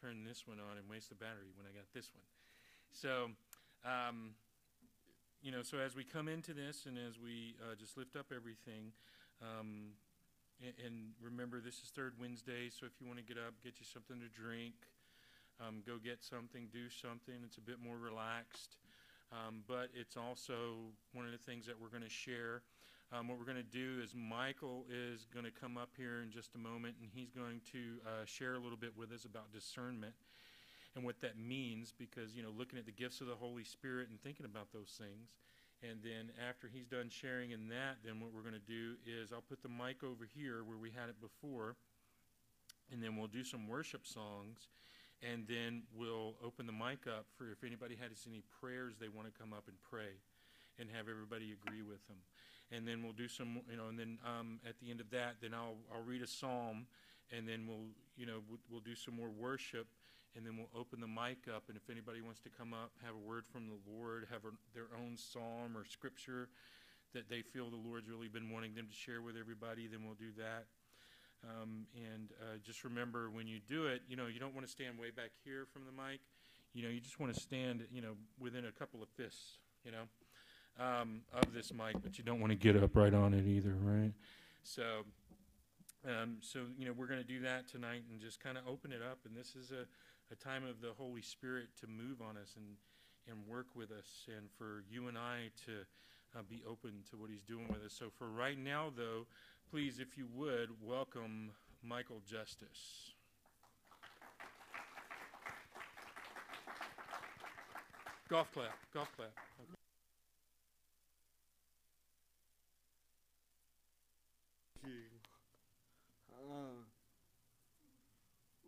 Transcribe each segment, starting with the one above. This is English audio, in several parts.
turn this one on and waste the battery when I got this one. So, um, you know, so as we come into this and as we uh, just lift up everything, um, and, and remember this is third Wednesday, so if you want to get up, get you something to drink, um, go get something, do something. It's a bit more relaxed, um, but it's also one of the things that we're going to share. Um, what we're going to do is Michael is going to come up here in just a moment, and he's going to uh, share a little bit with us about discernment and what that means because, you know, looking at the gifts of the Holy Spirit and thinking about those things. And then after he's done sharing in that, then what we're going to do is I'll put the mic over here where we had it before, and then we'll do some worship songs. And then we'll open the mic up for if anybody has any prayers they want to come up and pray and have everybody agree with them. And then we'll do some, you know, and then um, at the end of that, then I'll, I'll read a psalm and then we'll, you know, we'll, we'll do some more worship and then we'll open the mic up. And if anybody wants to come up, have a word from the Lord, have a, their own psalm or scripture that they feel the Lord's really been wanting them to share with everybody, then we'll do that. Um, and uh, just remember when you do it, you know, you don't want to stand way back here from the mic. You know, you just want to stand, you know, within a couple of fists, you know, um, of this mic, but you don't want to get up right on it either, right? So, um, so you know, we're going to do that tonight and just kind of open it up. And this is a a time of the Holy Spirit to move on us and, and work with us, and for you and I to uh, be open to what He's doing with us. So, for right now, though, please, if you would, welcome Michael Justis. Golf clap, golf clap. Okay. Uh,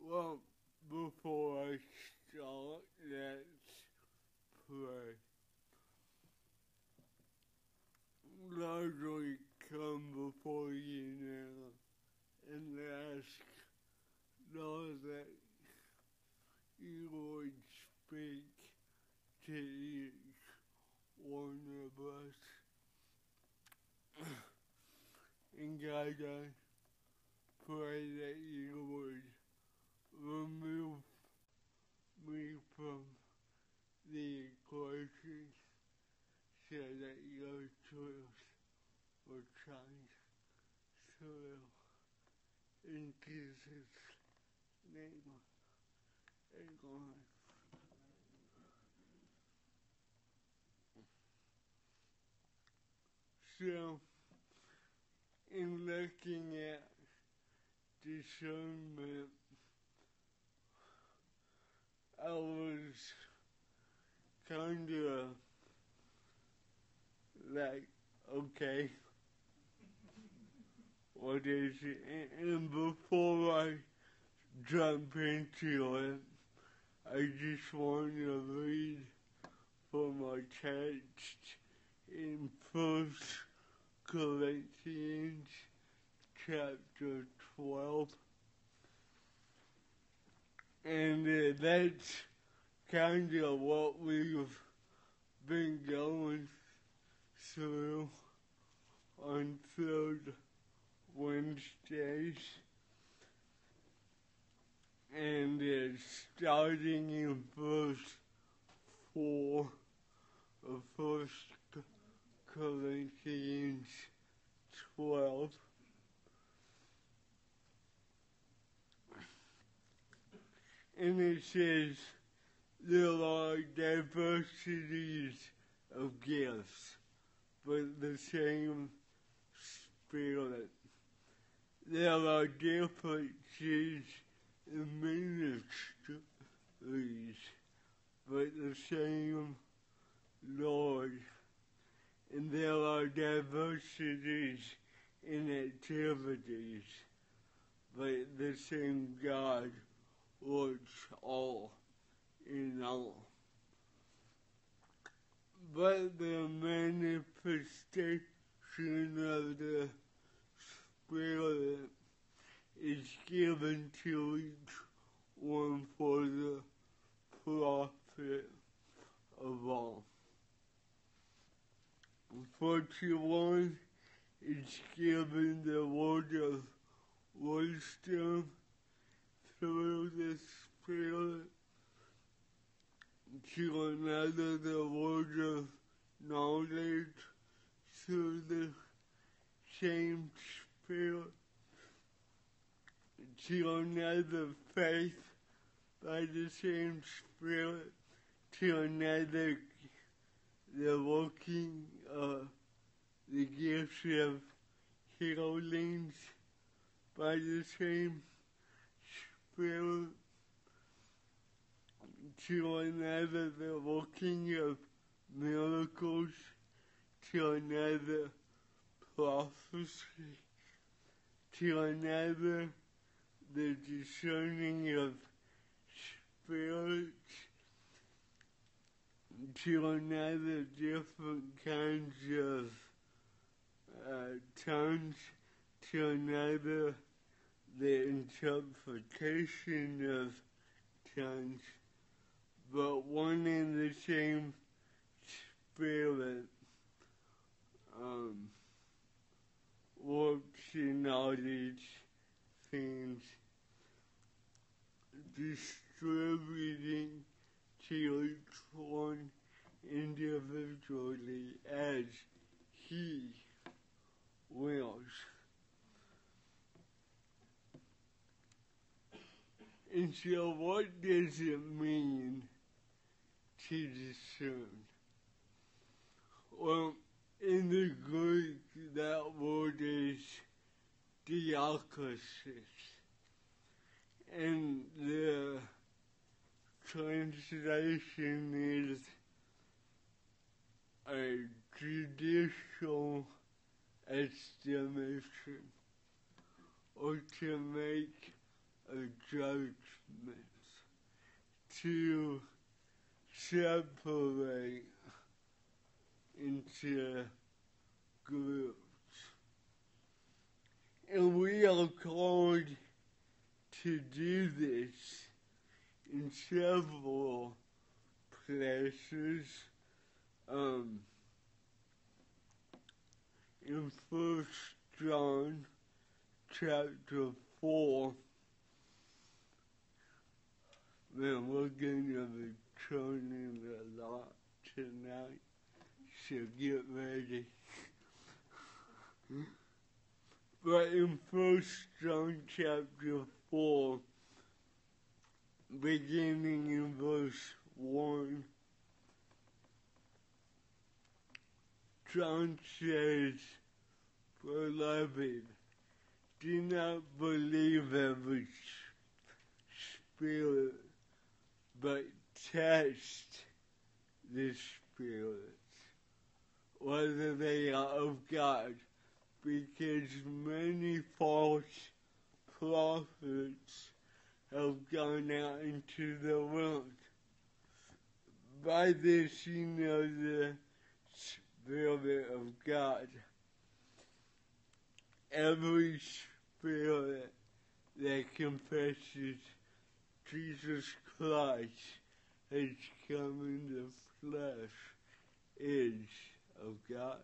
well, before I start, let's pray. Lord, we come before you now and ask, Lord, that you would speak to each one of us. and God, I pray that you would remove me from the equation so that your truth will shine through. In Jesus' name, amen. So, in looking at discernment, I was kind of like, okay, what is it? And before I jump into it, I just want to read from our text in First Corinthians chapter 12 and uh, that's kind of what we've been going through on third Wednesdays. And it's starting in verse 4 of First Corinthians 12. and it says there are diversities of gifts, but the same Spirit. There are differences in ministries, but the same Lord. And there are diversities in activities, but the same God works all in all. But the manifestation of the Spirit is given to each one for the profit of all. For to one is given the word of wisdom through the Spirit, to another the word of knowledge through the same Spirit, to another faith by the same Spirit, to another the working of the gifts of healings by the same Spirit, to another the working of miracles, to another prophecy, to another the discerning of spirits, to another different kinds of uh, tongues, to another the interpretation of tongues, but one and the same spirit um, works in all these things, distributing to each one individually as he wills. And so, what does it mean to discern? Well, in the Greek, that word is diakrisis. And the translation is a judicial estimation or to make a judgment, to separate into groups. And we are called to do this in several places. Um, in First John chapter 4, man, we're going to be turning a lot tonight, so get ready. but in First John chapter 4, beginning in verse 1, John says, Beloved, do not believe every spirit, but test the spirits, whether they are of God, because many false prophets have gone out into the world. By this you know the Spirit of God. Every spirit that confesses Jesus Christ has come in the flesh is of God.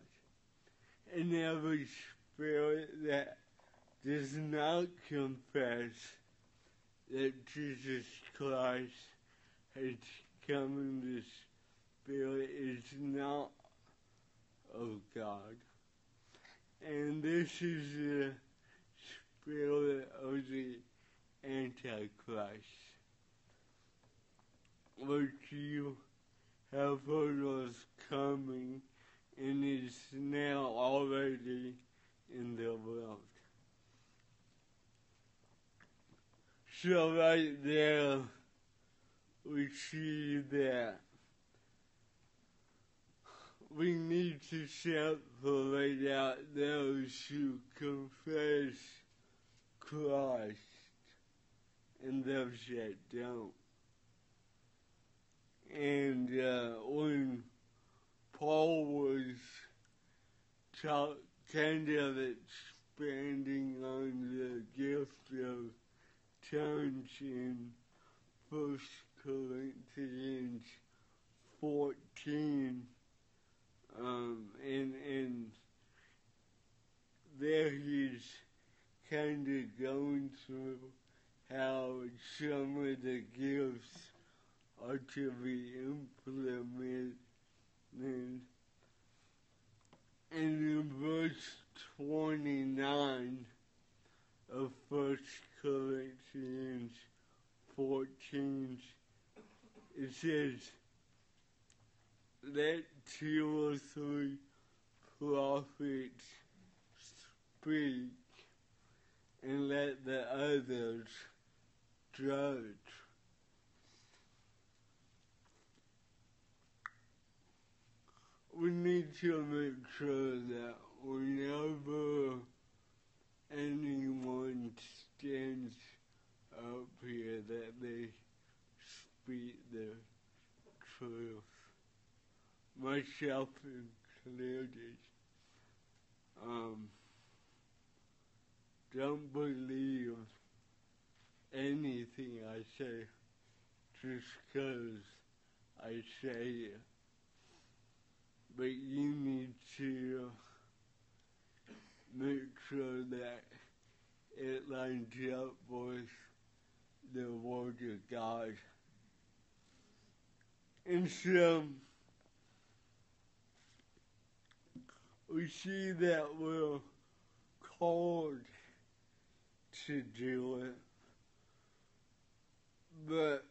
And every spirit that does not confess that Jesus Christ has come in the spirit is not of God. And this is the spirit of the Antichrist, which you have heard was coming and is now already in the world. So right there we see that we need to separate out those who confess Christ and those that don't. And uh, when Paul was ta- kind of expanding on the gift of in First Corinthians 14, um, and and there he's kind of going through how some of the gifts are to be implemented. And in verse 29 of First Corinthians 14, it says, Let two or three prophets speak, and let the others judge. We need to make sure that whenever anyone stands up here that they speak the truth. Myself included. Um, don't believe anything I say just because I say it. But you need to make sure that it lines up with the Word of God. And so we see that we're called to do it. But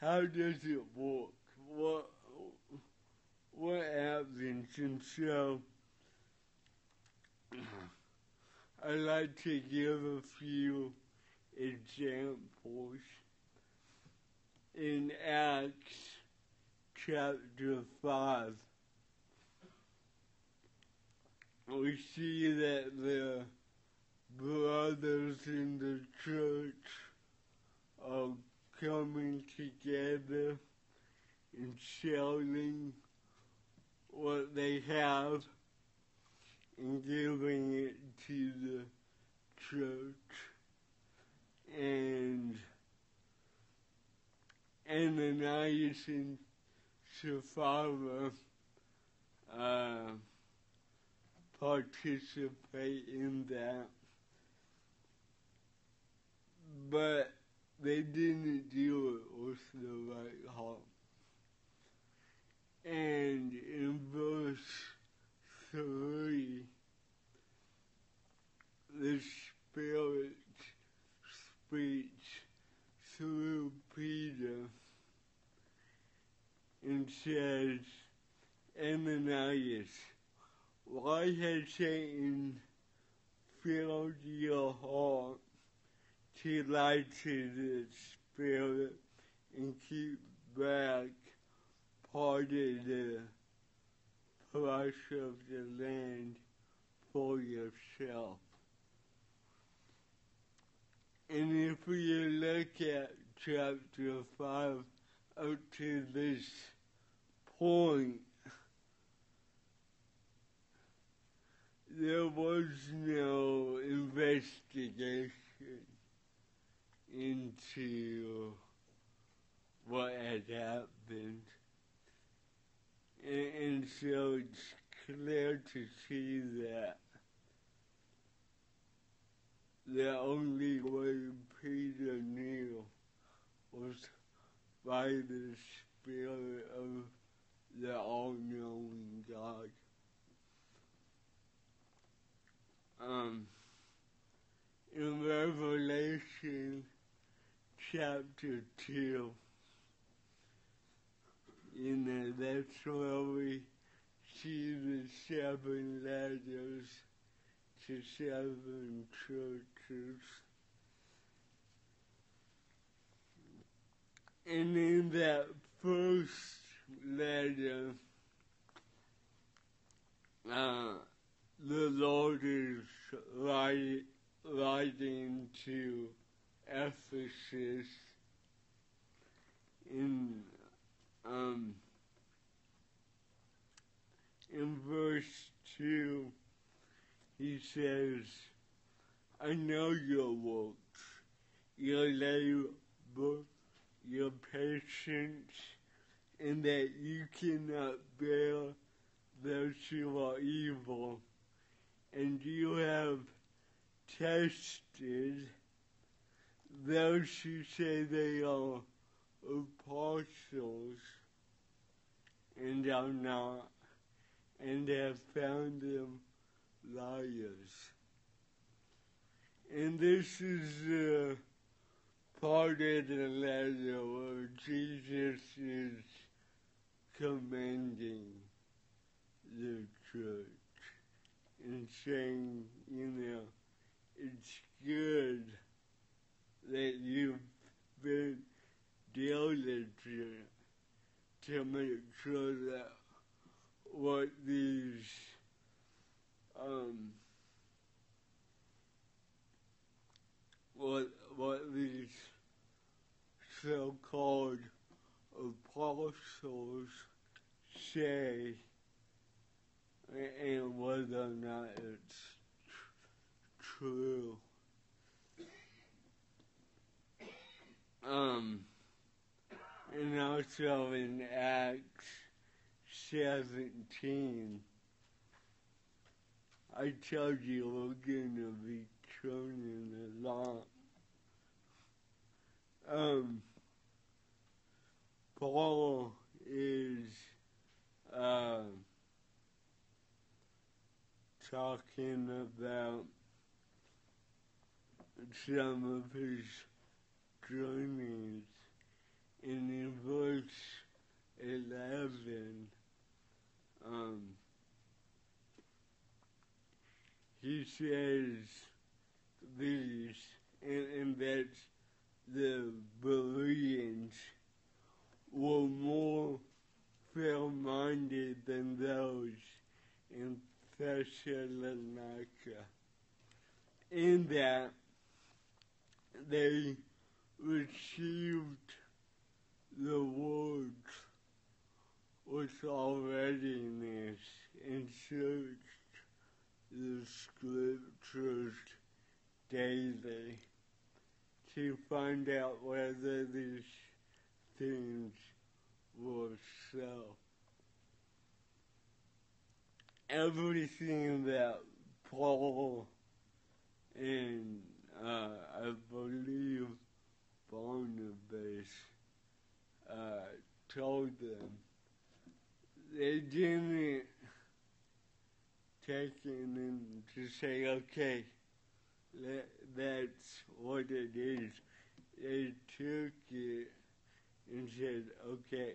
how does it work? What what happens? And so I'd like to give a few examples. In Acts chapter 5, we see that the brothers in the church are coming together and selling what they have and giving it to the church. And Ananias and Sapphira uh, participate in that. But they didn't it with the right heart. And in verse 3, the Spirit speaks through Peter and says, Ananias, why has Satan filled your heart to lie to the Spirit and keep back part of the price of the land for yourself? And if we look at chapter 5 up to this point, there was no investigation into what had happened. And, and so it's clear to see that the only way Peter knew was by the Spirit of the all-knowing God. Um, in Revelation chapter 2, you know, that's where we see the seven letters to seven churches. And in that first letter, uh, the Lord is write, writing to Ephesus in um, in verse two. He says, "I know your works, your labor, your patience, and that you cannot bear those who are evil." and you have tested those who say they are apostles and are not, and have found them liars. And this is uh, part of the letter where Jesus is commending the church and saying, you know, it's good that you've been diligent to make sure that what these um, what what these so-called apostles say and whether or not it's tr- true. Um, and also in Acts 17, I told you we're going to be turning a lot. Um, Paul is uh, talking about some of his journeys, in verse 11, um, he says these, and, and that the Bereans were more fair-minded than those in Thessalonica, in that they received the words with all readiness and searched the scriptures daily to find out whether these things were so. Everything that Paul and uh, I believe Barnabas uh, told them they didn't take it and to say, okay, that's what it is. They took it and said, okay,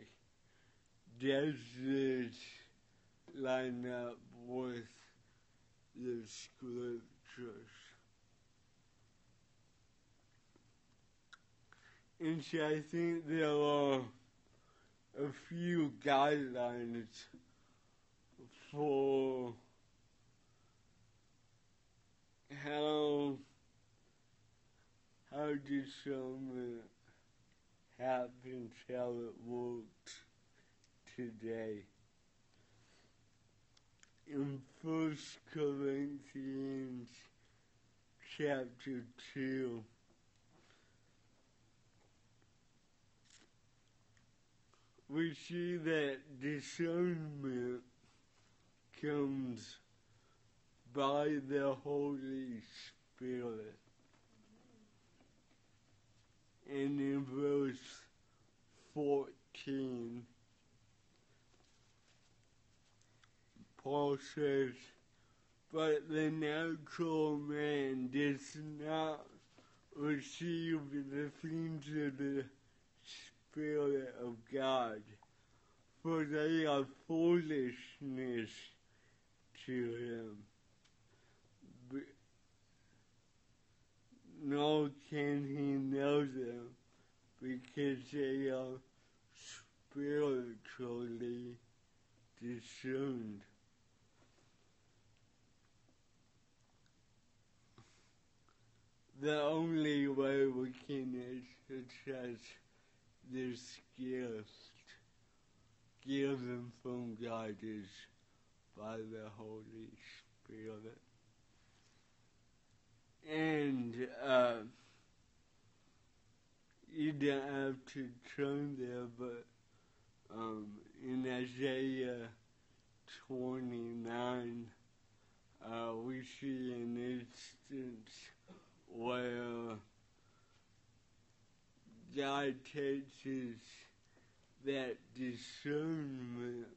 does this line up with the scriptures? And so I think there are a few guidelines for how how discernment happens, how it works today. In First Corinthians chapter two. We see that discernment comes by the Holy Spirit. And in verse 14, Paul says, But the natural man does not receive the things of the Spirit of God, for they are foolishness to him. He know them because they are spiritually discerned. The only way we can exercise this gift given from God is by the Holy Spirit. And uh, you don't have to turn there, but um, in Isaiah 29, uh, we see an instance where God takes that discernment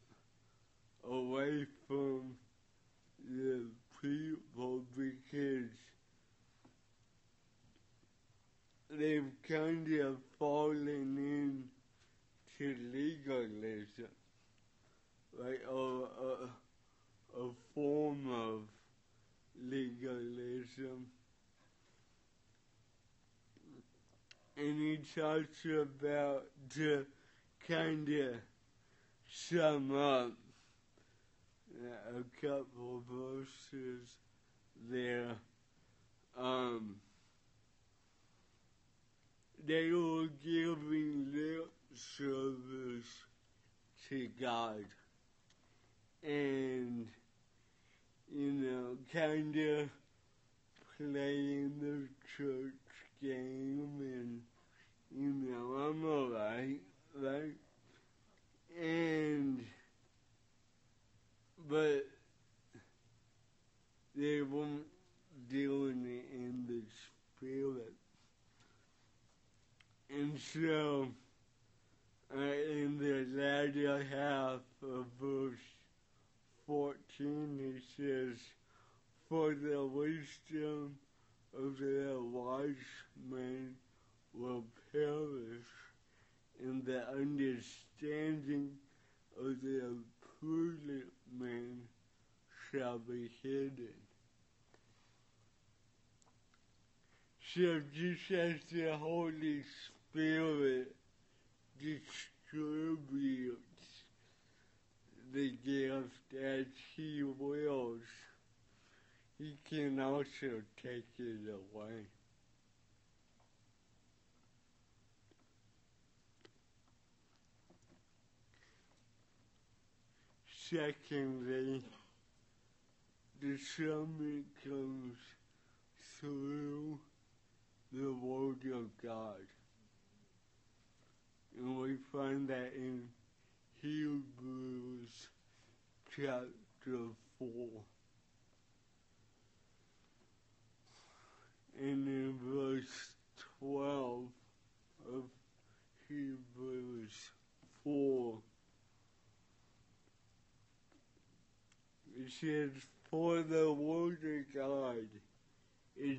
away from the people because they've kind of fallen into legalism, like a, a, a form of legalism. And he talks about to kind of sum up a couple of verses there. Um, they were giving lip service to God. And, you know, kind of playing the church game and, you know, I'm alright, right? And, but they weren't doing it in the spirit. And so, in the latter half of verse 14, it says, For the wisdom of the wise man will perish, and the understanding of the prudent man shall be hidden. So just as the Holy Spirit distributes the gift as He wills, He can also take it away. Secondly, discernment comes through the Word of God. And we find that in Hebrews chapter 4. And in verse 12 of Hebrews 4, it says, For the Word of God is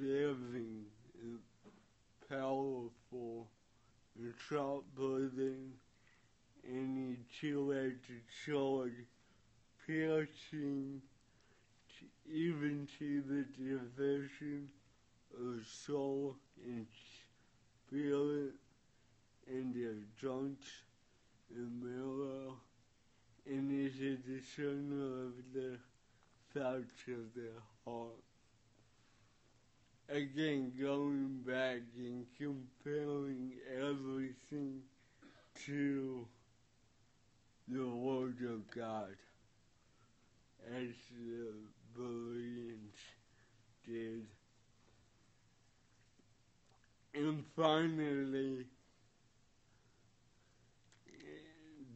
living and powerful sharper than any two-edged sword, piercing even to the division of soul and spirit and of joints and marrow, and is a discerner of the thoughts of the heart again going back and comparing everything to the Word of God as the Bereans did. And finally,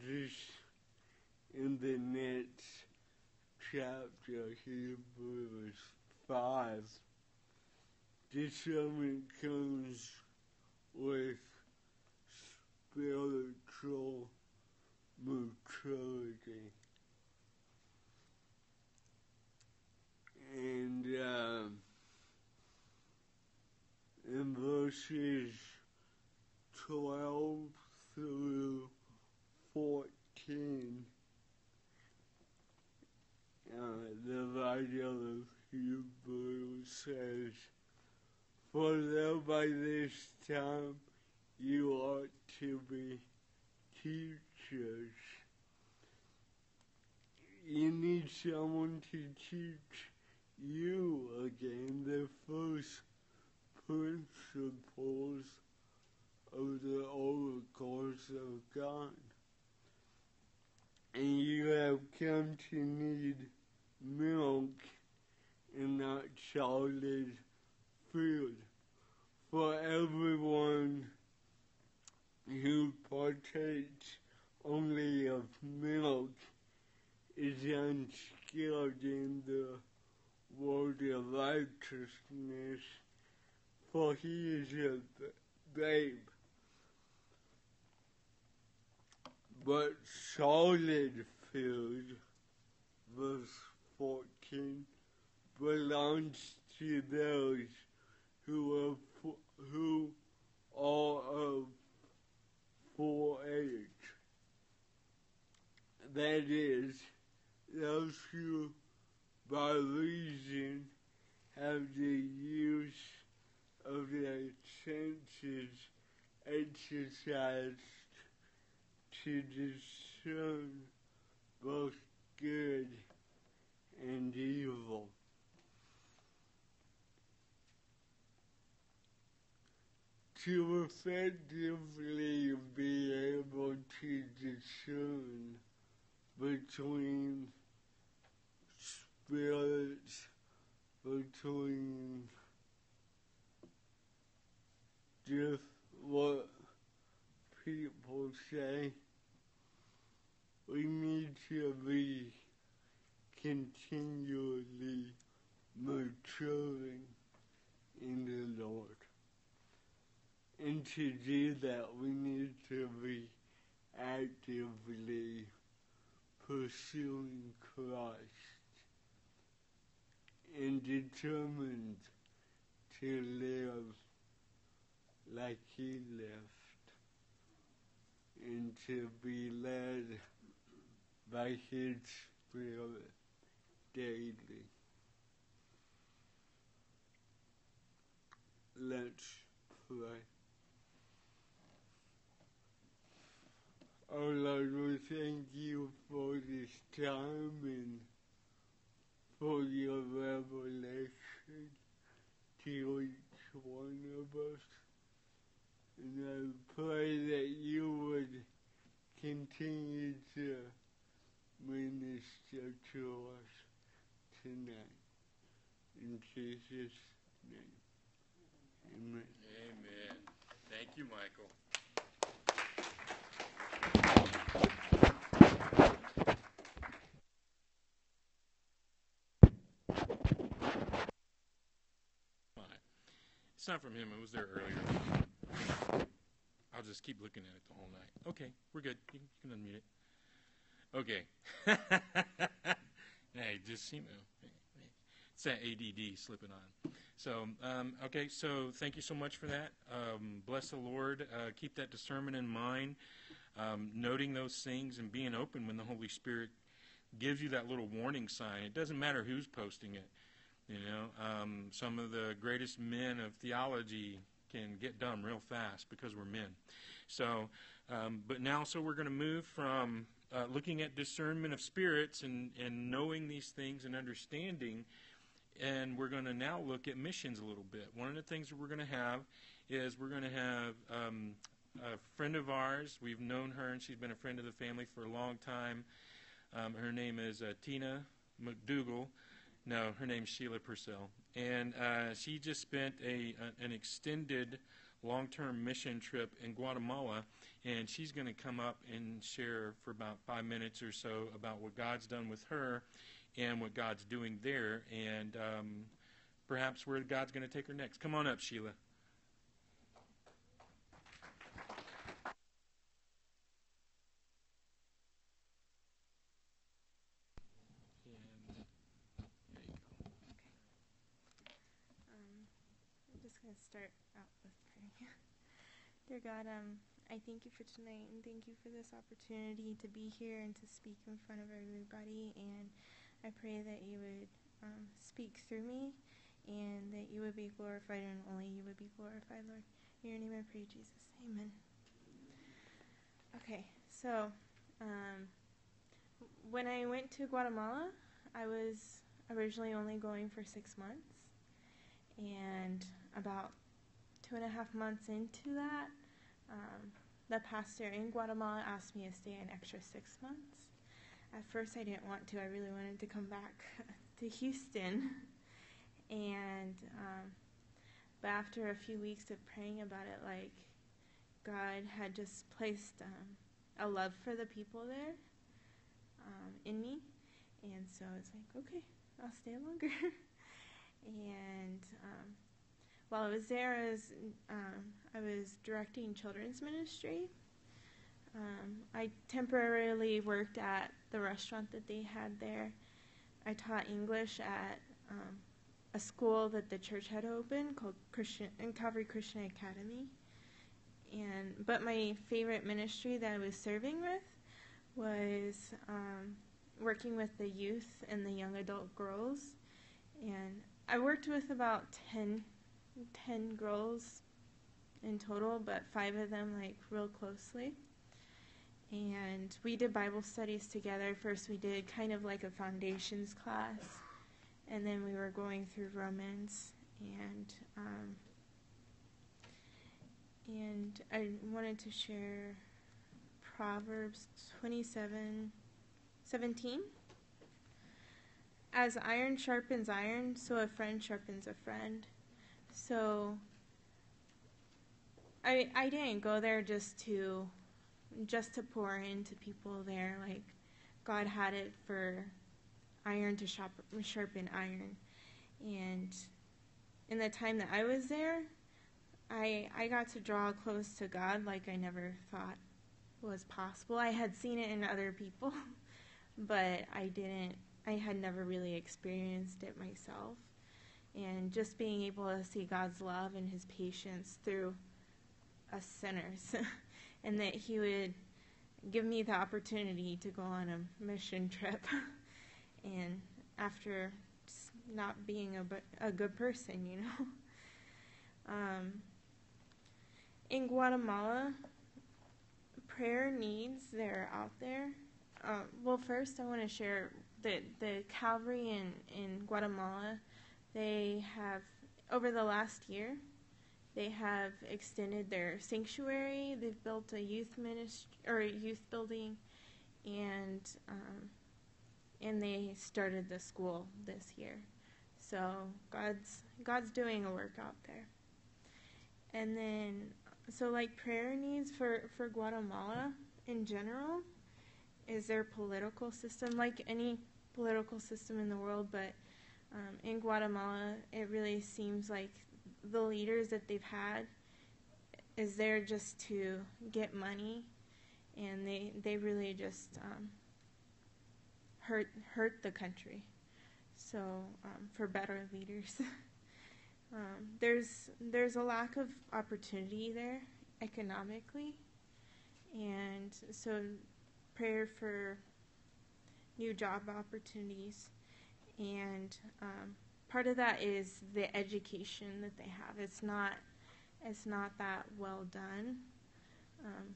just in the next chapter, Hebrews 5, discernment comes with spiritual maturity. And um, in verses 12 through 14, uh, the writer of Hebrews says, For though by this time you ought to be teachers, you need someone to teach you again the first principles of the oracles of God. And you have come to need milk and not solid food. For everyone who partakes only of milk is unskilled in the word of righteousness, for he is a babe. but solid food, verse 14, belongs to those who are who are of full age. That is, those who, by reason, have the use of their senses exercised to discern both good and evil. To effectively be able to discern between spirits, between just what people say. We need to be continually maturing in the Lord. And to do that, we need to be actively pursuing Christ and determined to live like He lived and to be led by His Spirit daily. Let's pray. Oh Lord, we thank you for this time and for your revelation to each one of us. And I pray that you would continue to minister to us tonight. In Jesus' name. Amen. Amen. Thank you, Michael. It's not from him. It was there earlier. I'll just keep looking at it the whole night. Okay, we're good. You, can unmute it. Okay. hey, just you know, it's that ADD slipping on. So, um, okay, so thank you so much for that. Um, bless the Lord. Uh, keep that discernment in mind, um, noting those things and being open when the Holy Spirit gives you that little warning sign. It doesn't matter who's posting it. You know, um, some of the greatest men of theology can get dumb real fast because we're men. So, um, but now, so we're going to move from uh, looking at discernment of spirits and, and knowing these things and understanding, and we're going to now look at missions a little bit. One of the things that we're going to have is we're going to have um, a friend of ours. We've known her, and she's been a friend of the family for a long time. Um, her name is uh, Tina McDougall. No, her name's Sheila Purcell. And uh, she just spent a, a an extended long term mission trip in Guatemala. And she's going to come up and share for about five minutes or so about what God's done with her and what God's doing there. And um, perhaps where God's going to take her next. Come on up, Sheila. going to start out with prayer. Dear God, um, I thank you for tonight and thank you for this opportunity to be here and to speak in front of everybody. And I pray that you would um, speak through me and that you would be glorified and only you would be glorified, Lord. In your name I pray, Jesus. Amen. Okay, so um, when I went to Guatemala, I was originally only going for six months. And about two and a half months into that, um, the pastor in Guatemala asked me to stay an extra six months. At first, I didn't want to. I really wanted to come back to Houston. And, um, but after a few weeks of praying about it, like, God had just placed um, a love for the people there um, in me. And so I was like, okay, I'll stay longer. and um, while I was there, I was, um, I was directing children's ministry. Um, I temporarily worked at the restaurant that they had there. I taught English at um, a school that the church had opened called Christian Calvary Christian Academy. And but my favorite ministry that I was serving with was um, working with the youth and the young adult girls. And I worked with about 10, 10 girls in total, but five of them like real closely. And we did Bible studies together. First, we did kind of like a foundations class, and then we were going through Romans. And um, and I wanted to share Proverbs 27 17. As iron sharpens iron, so a friend sharpens a friend. So I I didn't go there just to just to pour into people there like God had it for iron to sharpen iron. And in the time that I was there, I I got to draw close to God like I never thought was possible. I had seen it in other people, but I didn't I had never really experienced it myself. And just being able to see God's love and his patience through us sinners and that he would give me the opportunity to go on a mission trip and after not being a, a good person, you know. Um, in Guatemala, prayer needs that are out there. Uh, well, first, I want to share that the Calvary in, in Guatemala, they have, over the last year, they have extended their sanctuary. They've built a youth ministry or youth building, and um, and they started the school this year. So God's God's doing a work out there. And then so like prayer needs for for Guatemala in general is their political system like any political system in the world, but um, in Guatemala it really seems like the leaders that they've had is there just to get money, and they they really just um, hurt hurt the country. So um, for better leaders, um, there's there's a lack of opportunity there economically, and so prayer for new job opportunities and um, part of that is the education that they have. It's not it's not that well done. Um,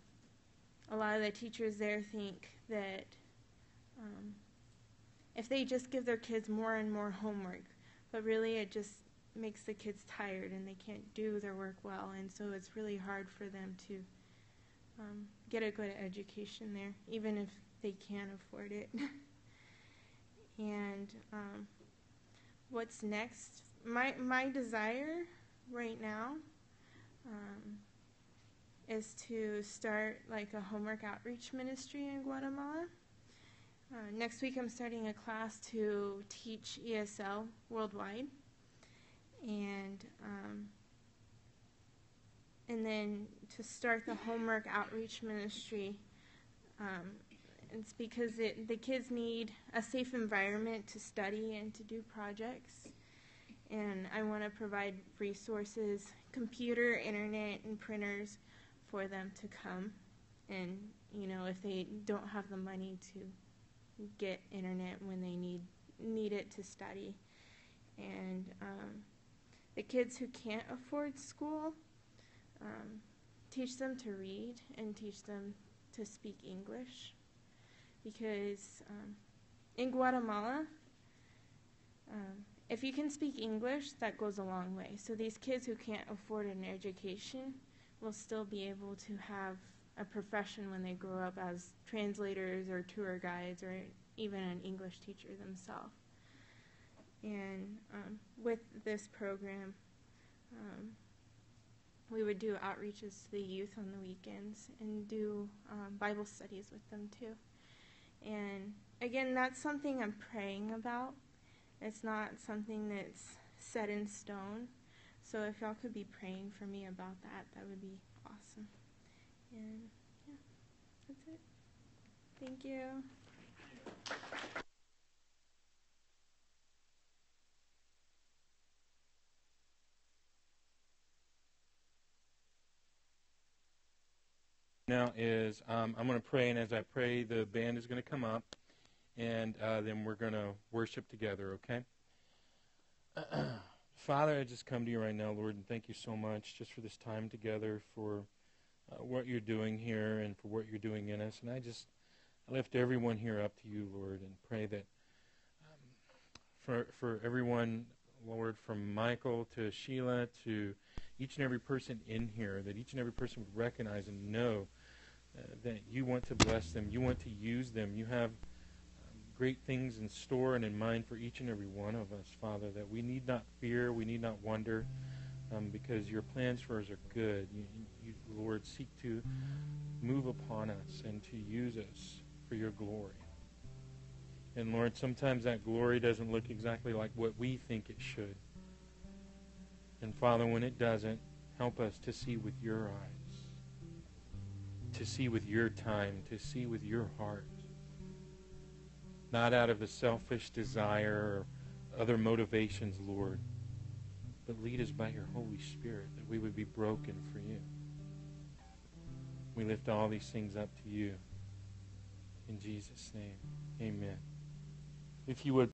a lot of the teachers there think that um, if they just give their kids more and more homework, but really it just makes the kids tired and they can't do their work well, and so it's really hard for them to um, get a good education there, even if they can afford it. and um, what's next. My my desire right now um, is to start like a homework outreach ministry in Guatemala. Uh, next week, I'm starting a class to teach ESL worldwide, and um, and then to start the homework outreach ministry um, it's because it, the kids need a safe environment to study and to do projects. And I want to provide resources, computer, internet, and printers for them to come. And, you know, if they don't have the money to get internet when they need, need it to study. And um, the kids who can't afford school, um, teach them to read and teach them to speak English because um, in Guatemala, um, if you can speak English, that goes a long way. So these kids who can't afford an education will still be able to have a profession when they grow up as translators or tour guides or even an English teacher themselves. And um, with this program, um, we would do outreaches to the youth on the weekends and do um, Bible studies with them too. And again, that's something I'm praying about. It's not something that's set in stone. So if y'all could be praying for me about that, that would be awesome. And yeah. That's it. Thank you. Now is um, I'm going to pray, and as I pray, the band is going to come up, and uh, then we're going to worship together, okay? Father, I just come to you right now, Lord, and thank you so much just for this time together, for uh, what you're doing here, and for what you're doing in us. And I just I lift everyone here up to you, Lord, and pray that um, for for everyone, Lord, from Michael to Sheila to each and every person in here, that each and every person would recognize and know uh, that you want to bless them, you want to use them, you have um, great things in store and in mind for each and every one of us, Father, that we need not fear, we need not wonder, um, because your plans for us are good. You, you, Lord, seek to move upon us and to use us for your glory. And Lord, sometimes that glory doesn't look exactly like what we think it should. And Father, when it doesn't, help us to see with your eyes, to see with your time, to see with your heart. Not out of a selfish desire or other motivations, Lord, but lead us by your Holy Spirit that we would be broken for you. We lift all these things up to you. In Jesus' name, amen. If you would